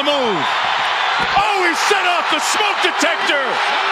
the move. Oh, he set off the smoke detector.